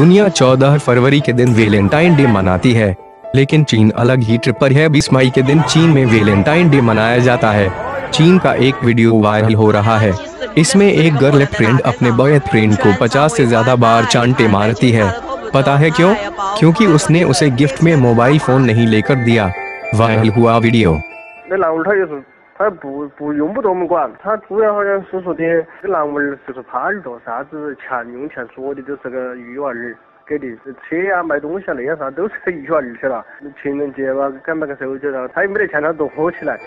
दुनिया 14 फरवरी के दिन वेलेंटाइन डे मनाती है, लेकिन चीन अलग ही ट्रिप पर है। 20 मई के दिन चीन में वेलेंटाइन डे मनाया जाता है। चीन का एक वीडियो वायरल हो रहा है। इसमें एक गर्ल फ्रेंड अपने बॉय फ्रेंड को 50 से ज़्यादा बार चांटे मारती है। पता है क्यों? क्योंकि उसने उसे गिफ्ट में मोबाइल फ़ोन नहीं लेकर दिया। वायरल हुआ वीडियो। 他不不用不着我们管，他主要好像是说的这男娃儿就是耙耳朵，啥子钱用钱所的都是个鱼娃儿给的，车呀买东西啊那些啥都是个鱼娃儿去了。情人节吧，该买个手机了，他也没得钱，他躲起来。